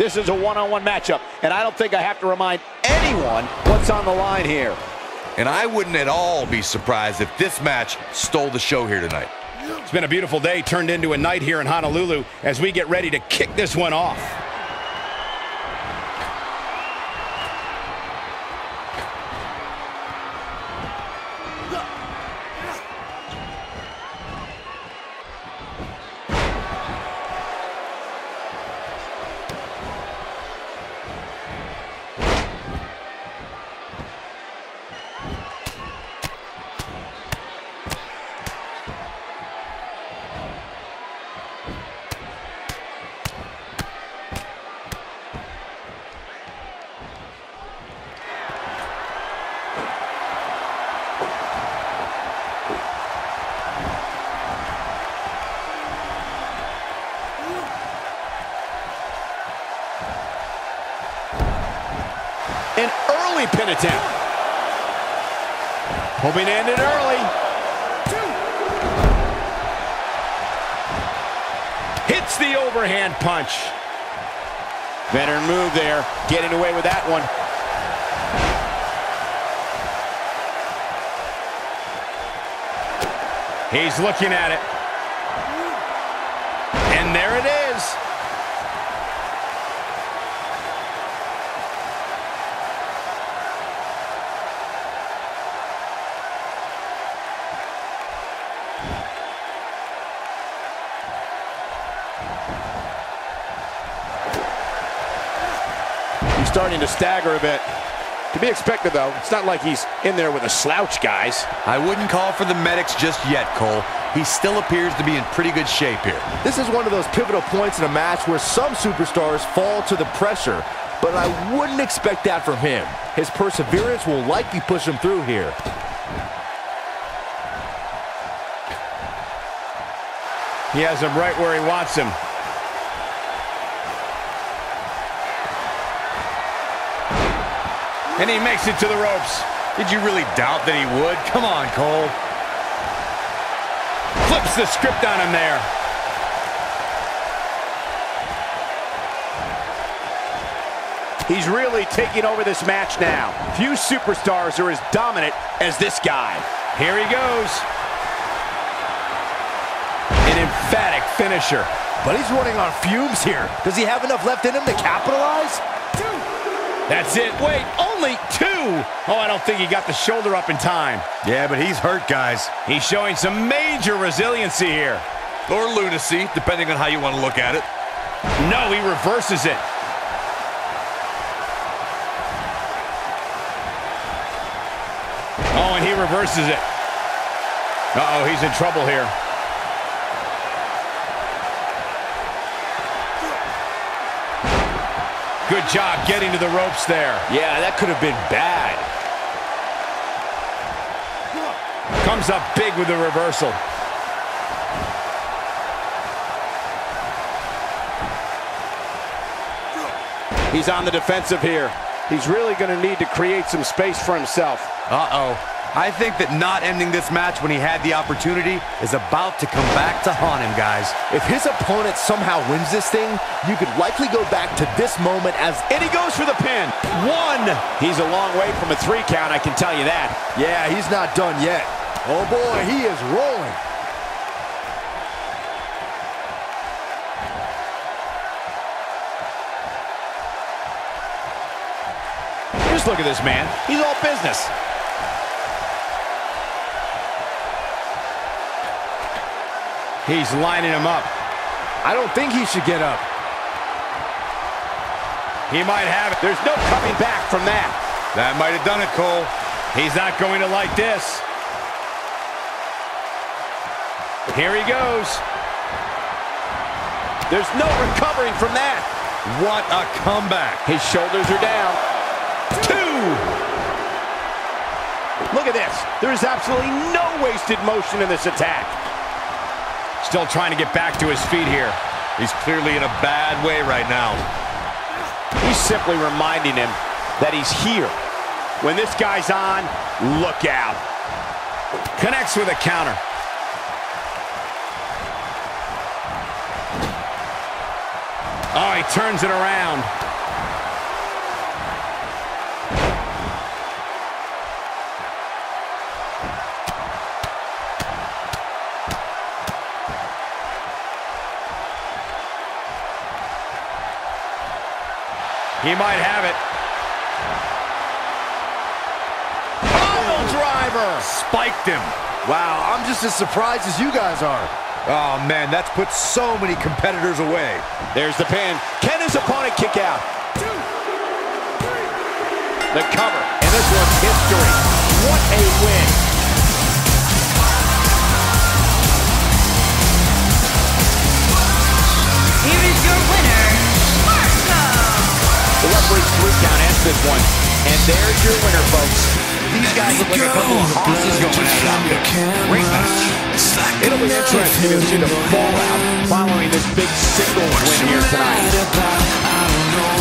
This is a one-on-one matchup, and I don't think I have to remind anyone what's on the line here. And I wouldn't at all be surprised if this match stole the show here tonight. It's been a beautiful day turned into a night here in Honolulu as we get ready to kick this one off. Hoping to end it early. Hits the overhand punch. Veteran move there, getting away with that one. He's looking at it. Starting to stagger a bit. To be expected, though. It's not like he's in there with a slouch, guys. I wouldn't call for the medics just yet, Cole. He still appears to be in pretty good shape here. This is one of those pivotal points in a match where some superstars fall to the pressure, but I wouldn't expect that from him. His perseverance will likely push him through here. He has him right where he wants him. And he makes it to the ropes. Did you really doubt that he would? Come on, Cole. Flips the script on him there. He's really taking over this match now. Few superstars are as dominant as this guy. Here he goes. An emphatic finisher. But he's running on fumes here. Does he have enough left in him to capitalize? That's it. Wait, oh, only two. Oh, I don't think he got the shoulder up in time. Yeah, but he's hurt, guys. He's showing some major resiliency here. Or lunacy, depending on how you want to look at it. No, he reverses it. Oh, and he reverses it. Uh-oh, he's in trouble here. Good job getting to the ropes there. Yeah, that could have been bad. Comes up big with the reversal. He's on the defensive here. He's really going to need to create some space for himself. Uh-oh. I think that not ending this match when he had the opportunity is about to come back to haunt him, guys. If his opponent somehow wins this thing, you could likely go back to this moment as... And he goes for the pin. One. He's a long way from a three count, I can tell you that. Yeah, he's not done yet. Oh boy, he is rolling. Just look at this man. He's all business. He's lining him up. I don't think he should get up. He might have it. There's no coming back from that. That might have done it, Cole. He's not going to like this. Here he goes. There's no recovering from that. What a comeback. His shoulders are down. Two. Look at this. There is absolutely no wasted motion in this attack. Still trying to get back to his feet here. He's clearly in a bad way right now. He's simply reminding him that he's here. When this guy's on, look out. Connects with a counter. Oh, he turns it around. He might have it. Pile driver. Spiked him. Wow, I'm just as surprised as you guys are. Oh, man, that's put so many competitors away. There's the pin. Can his opponent kick out? Two, three. The cover. And this one's history. What a win. Referee's three count ends this one. And there's your winner, folks. These guys look like a couple of horses going at it out there. Great match. It'll be interesting to see the fallout following this big singles win here tonight. I don't know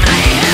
tonight.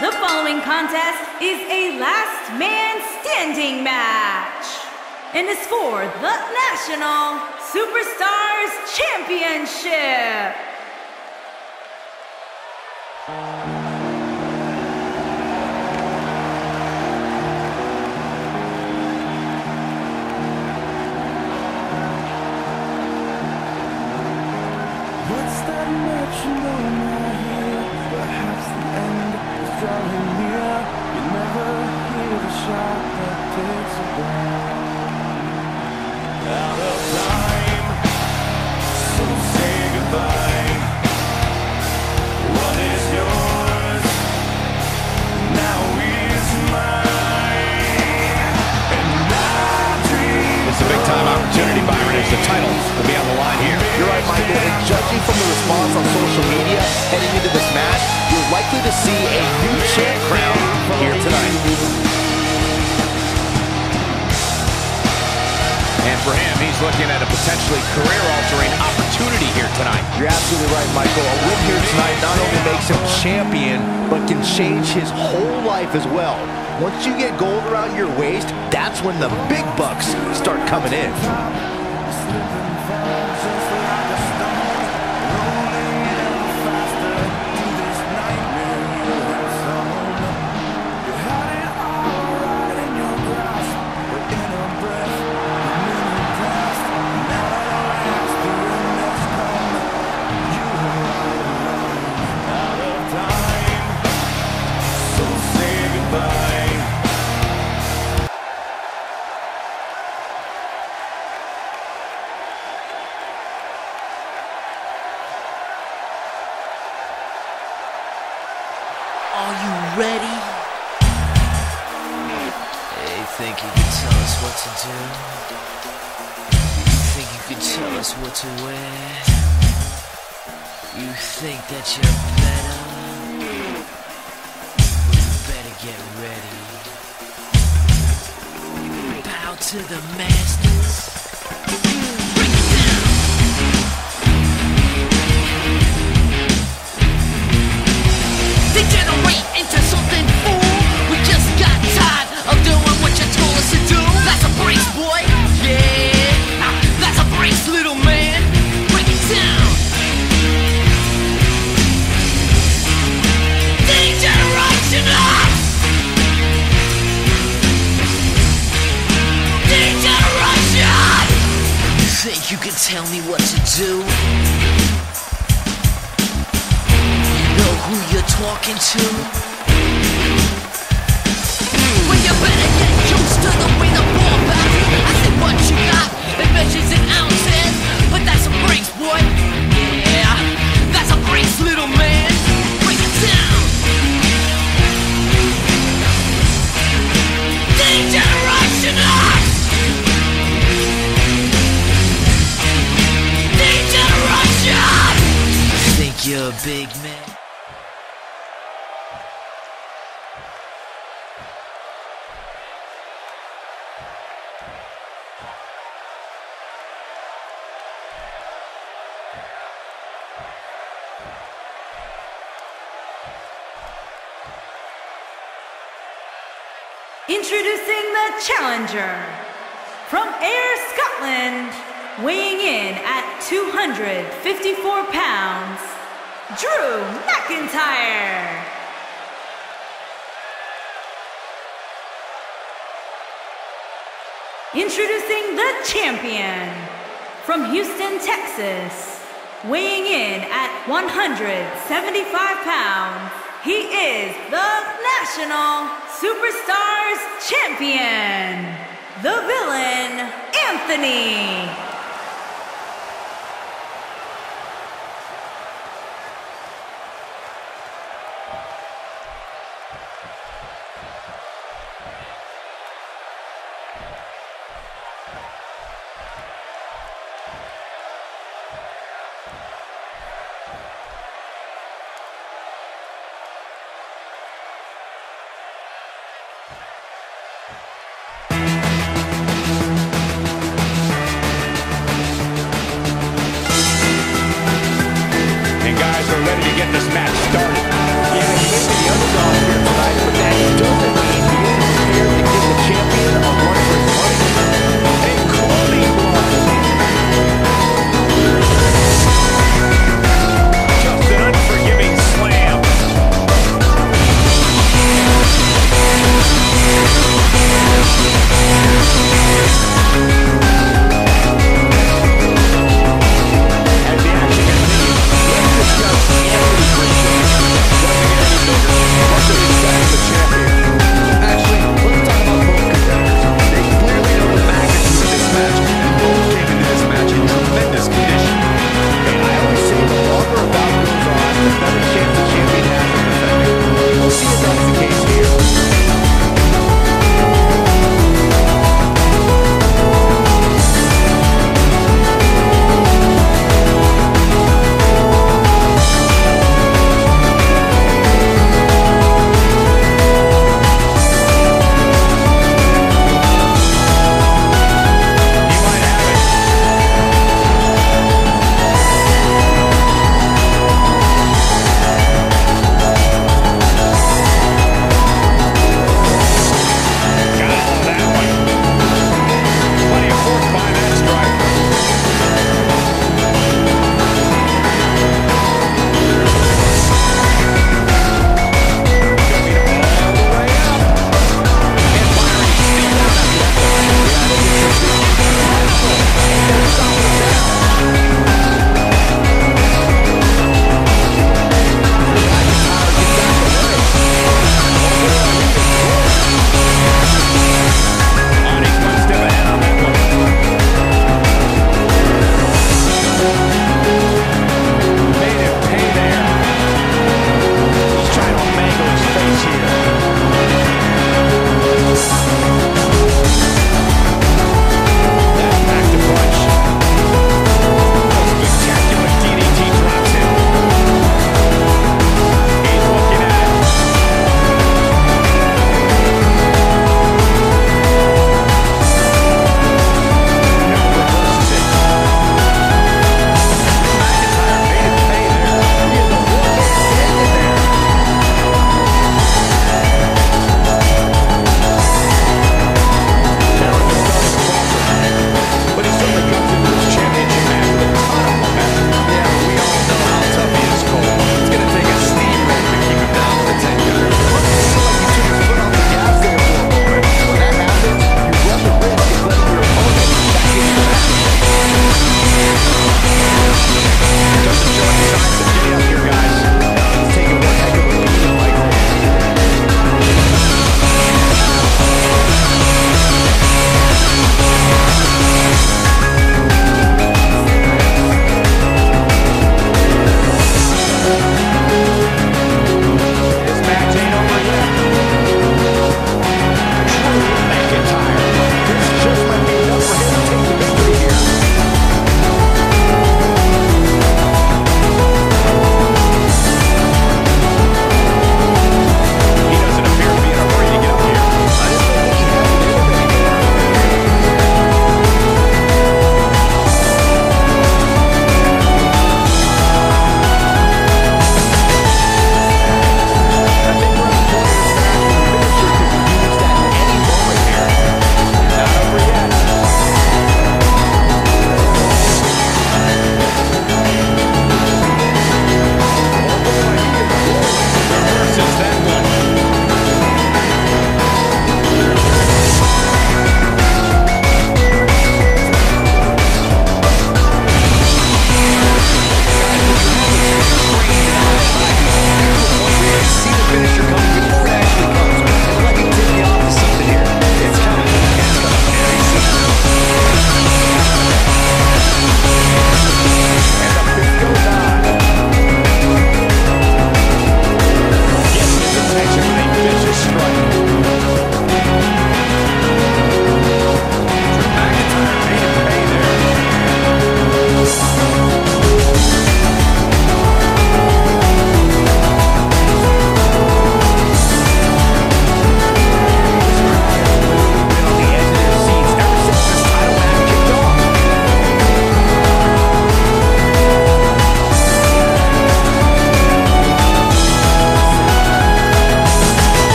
The following contest is a last man standing match and is for the National Superstars Championship. life as well. Once you get gold around your waist, that's when the big bucks start coming in. Weighing in at 254 pounds, Drew McIntyre. Introducing the champion from Houston, Texas, weighing in at 175 pounds. He is the National Superstars Champion, the villain, Anthony.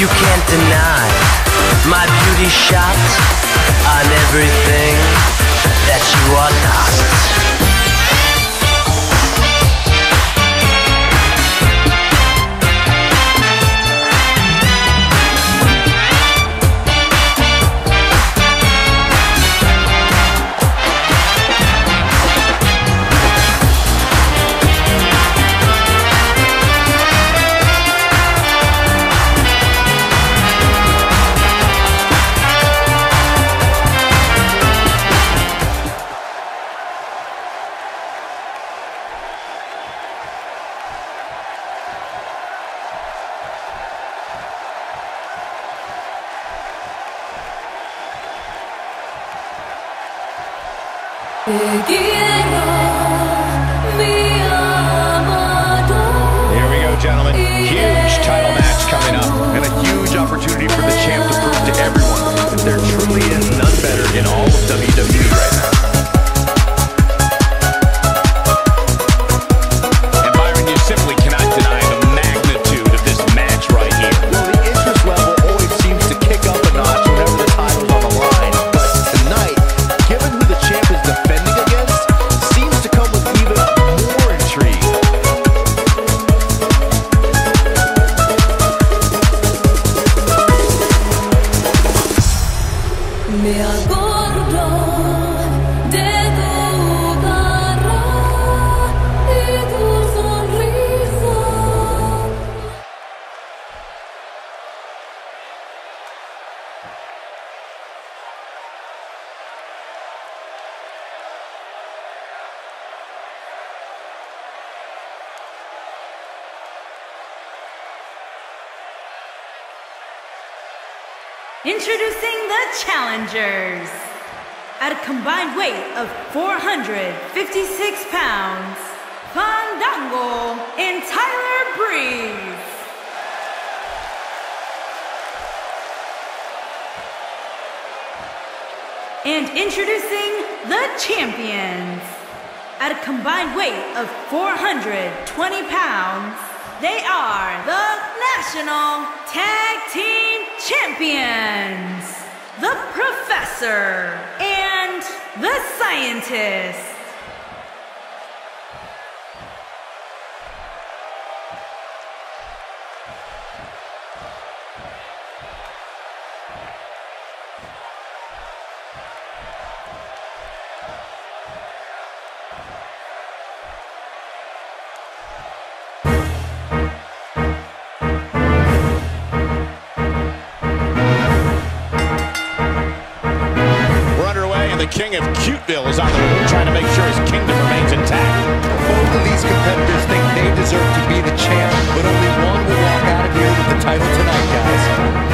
You can't deny my beauty shot on everything that you are not. combined weight of 420 pounds, they are the National Tag Team Champions, the Professor, and the Scientist. the king of Cuteville is on the move, trying to make sure his kingdom remains intact. Both of these competitors think they deserve to be the champ, but only one will walk out of here with the title tonight, guys.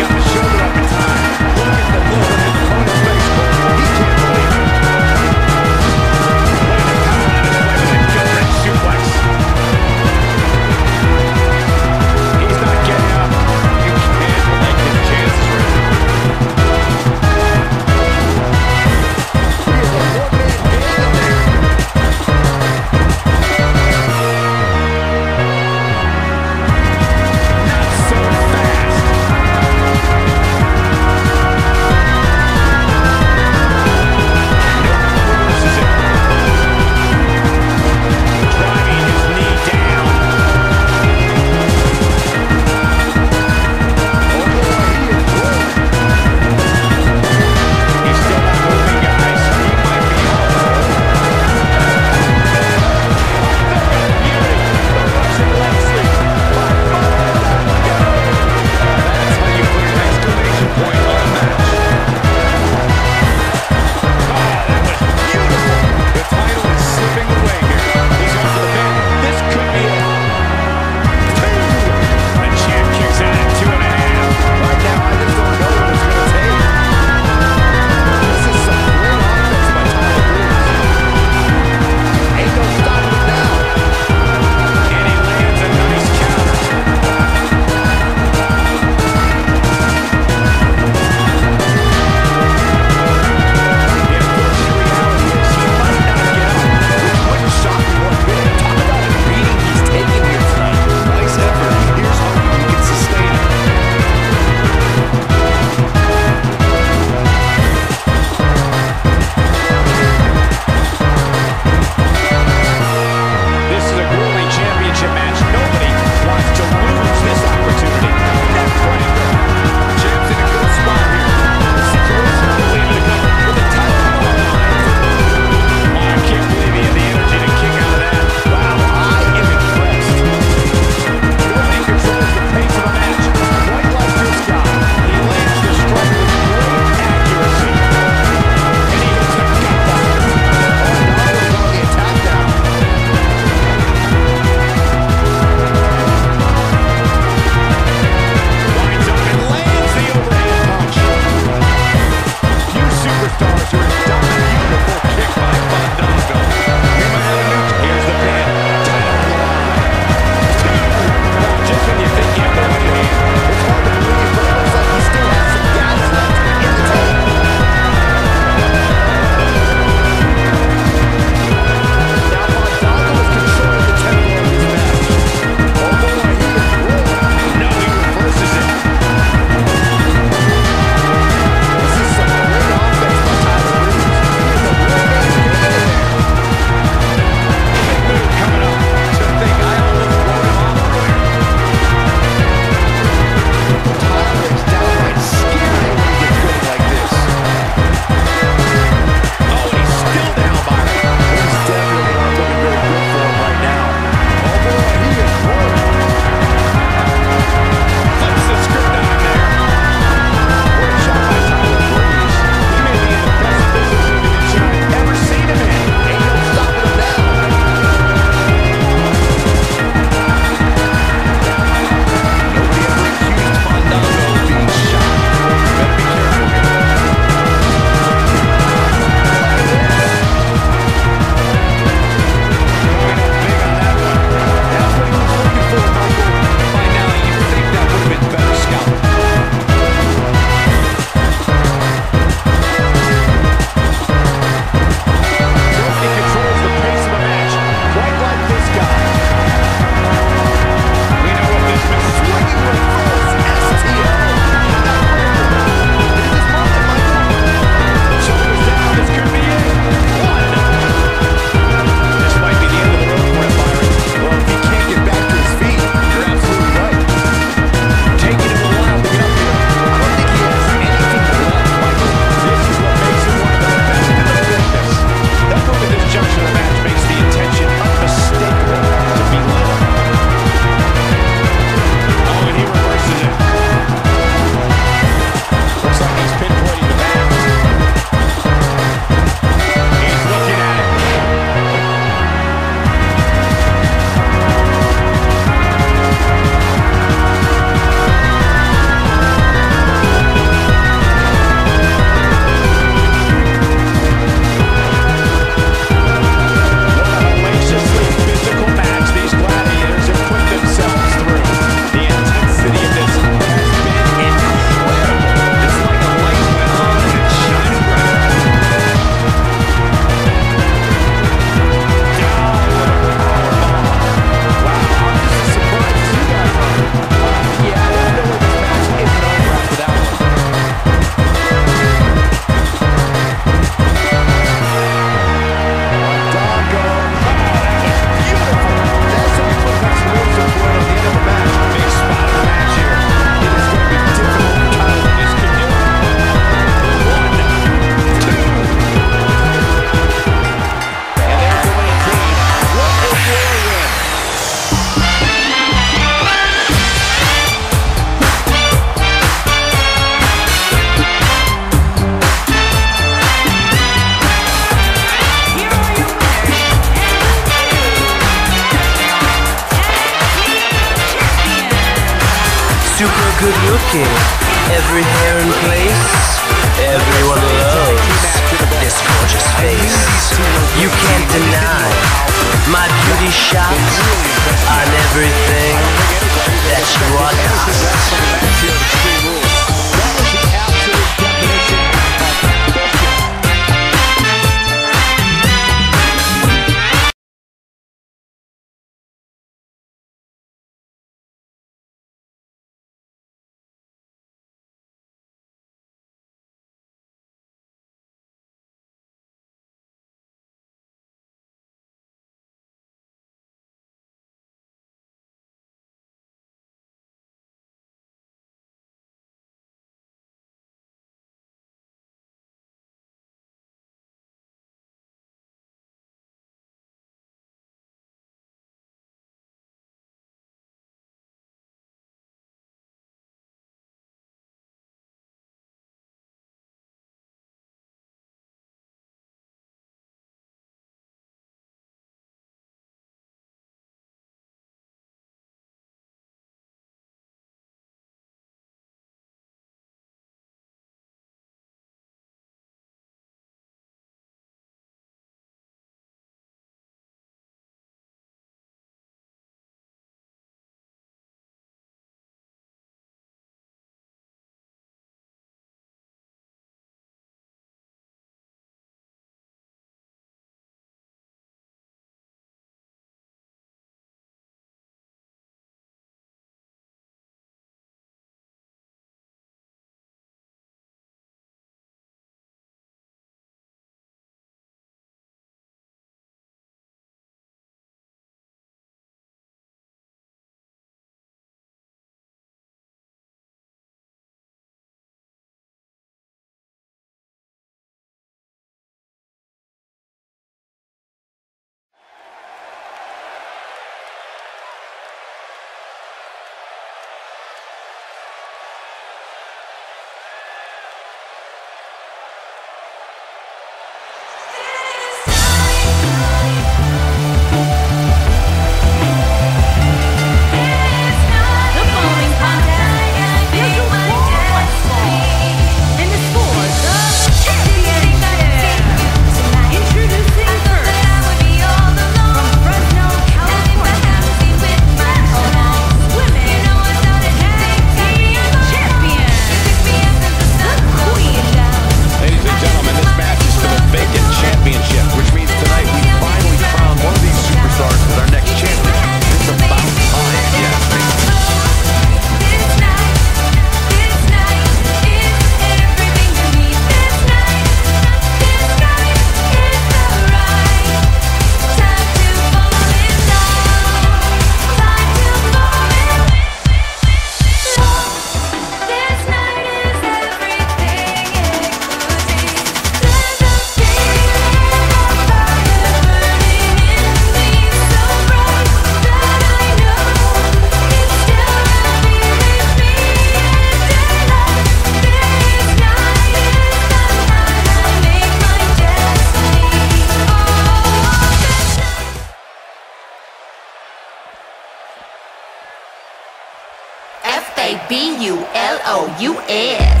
B U L O U S.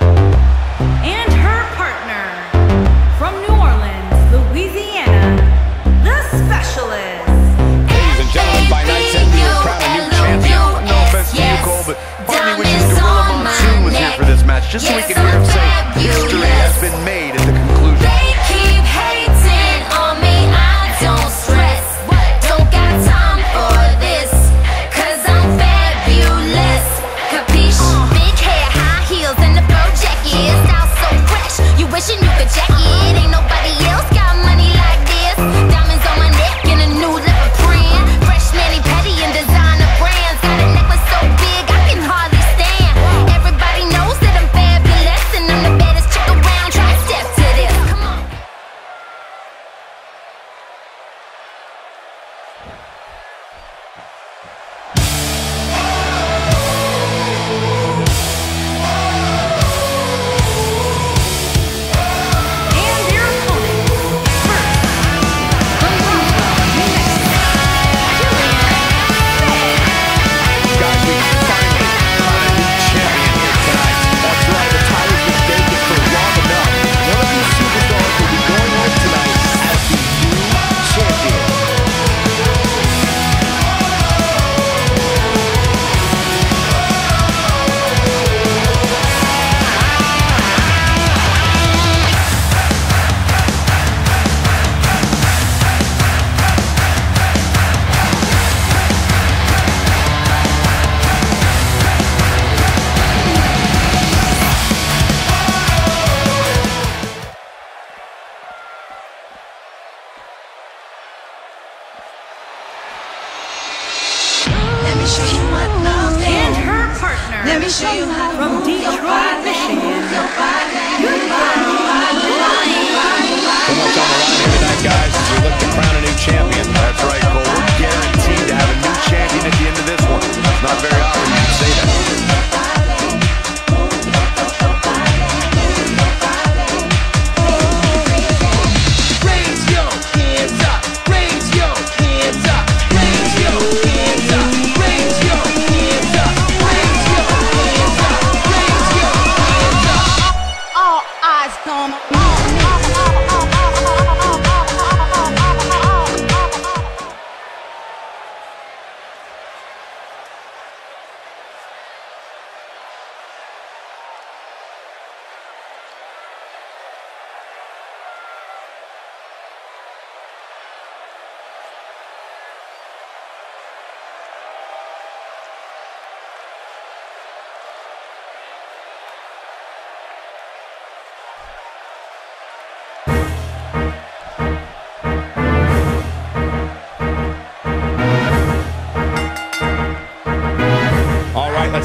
And her partner from New Orleans, Louisiana, the specialist. Ladies and gentlemen, by night end, we will crown a new champion. No offense to you, Cole, but Barney Witch's Gorilla Monsoon was here for this match, just so we can hear him say, history has been made.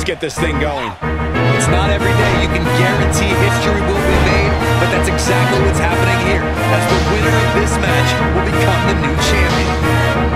get this thing going. It's not every day you can guarantee history will be made, but that's exactly what's happening here, as the winner of this match will become the new champion.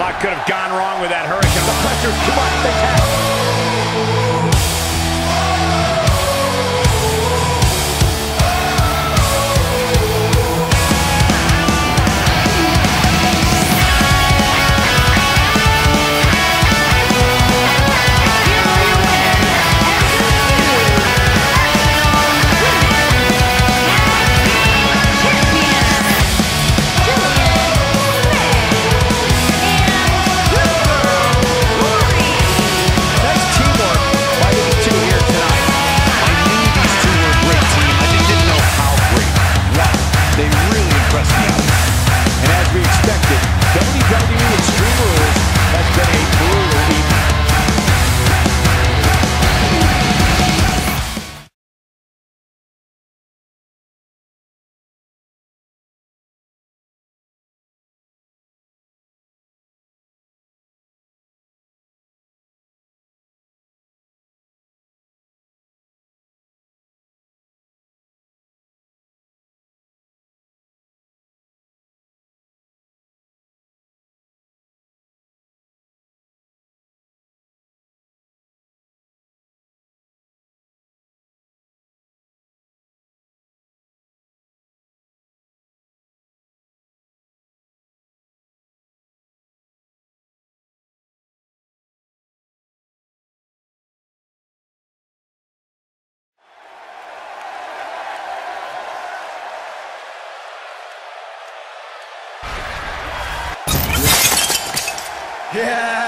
lot could have gone wrong with that Hurricane. The pressure, come on, the tag. Yeah.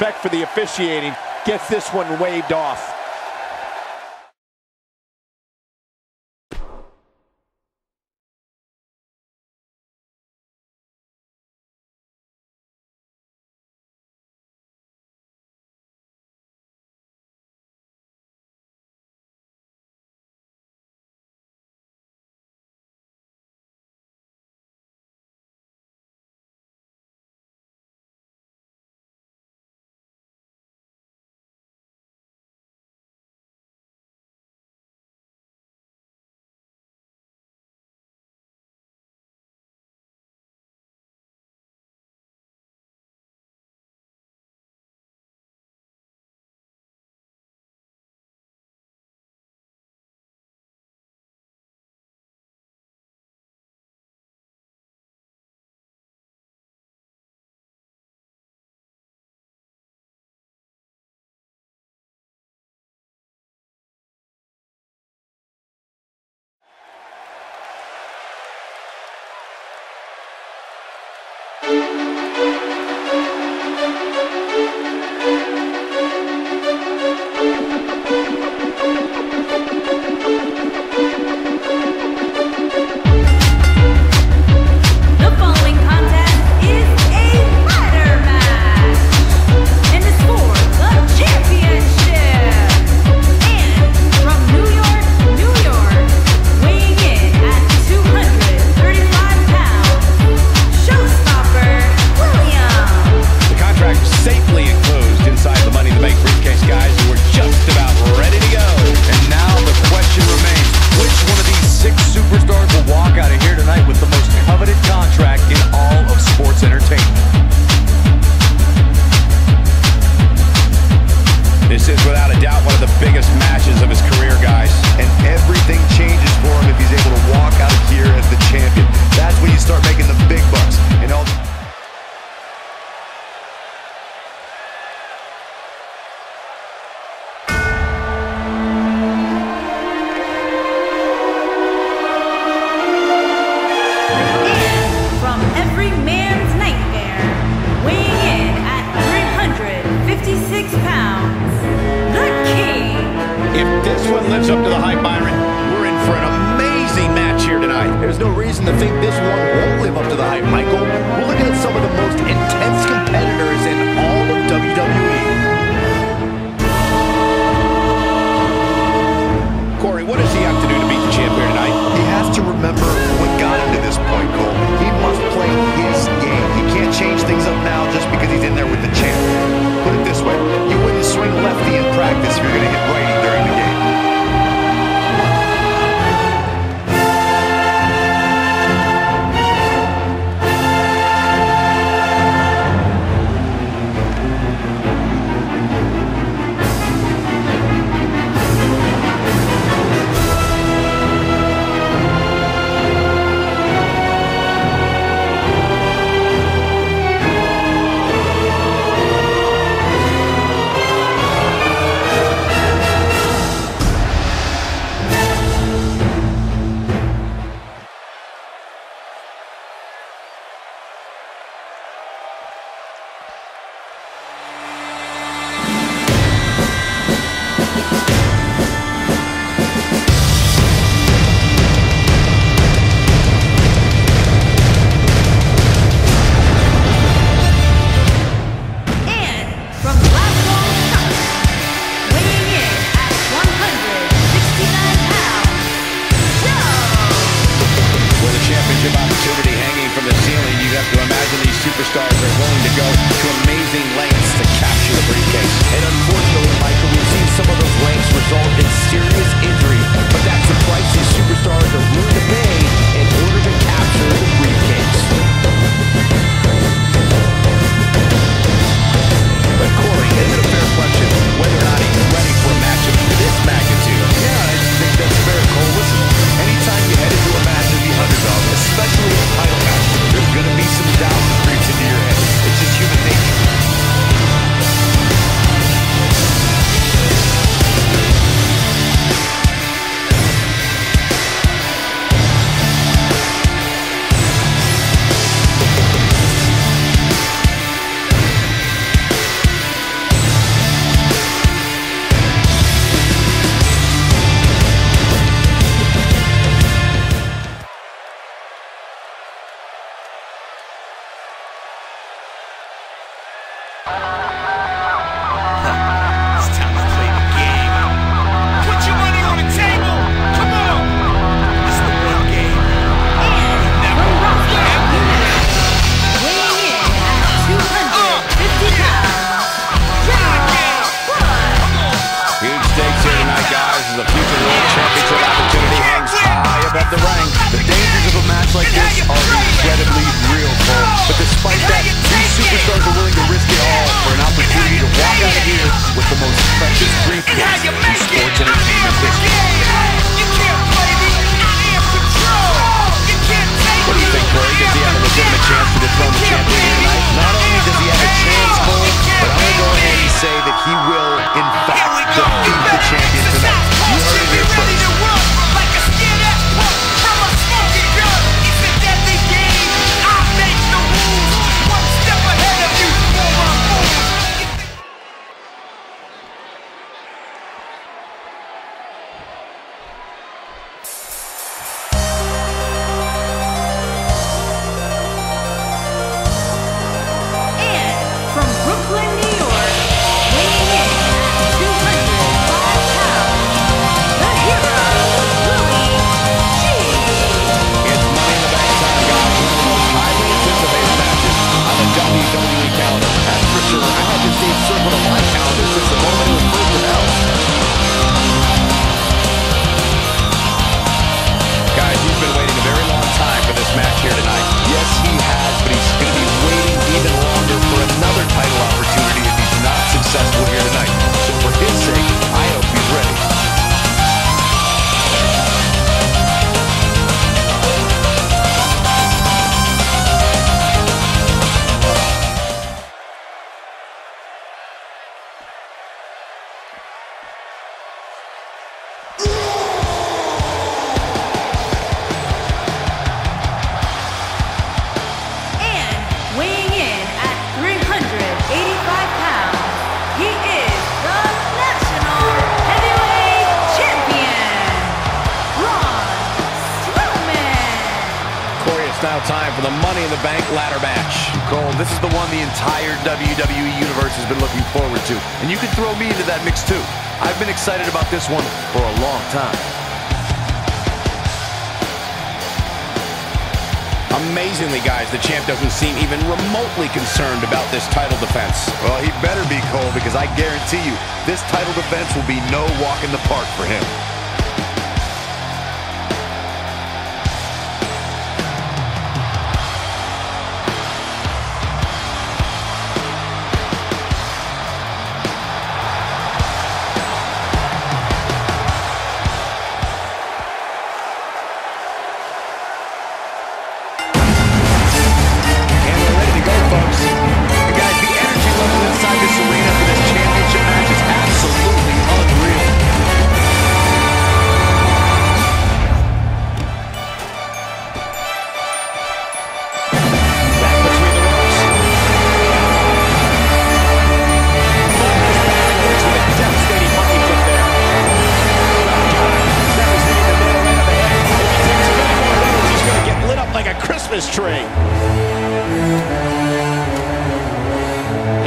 Respect for the officiating, gets this one waved off. Up to the hype, Byron, we're in for an amazing match here tonight. There's no reason to think this one won't live up to the hype, Michael. We're looking at some of the most intense competitors in all of. WWE. Corey, what does he have to do to beat the champ here tonight? He has to remember what got him to this point, Cole. He must play his game. He can't change things up now just because he's in there with the champ. Put it this way, you wouldn't swing lefty in practice if you're going to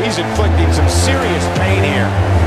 He's inflicting some serious pain here.